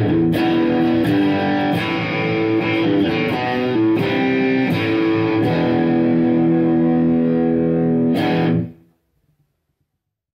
Música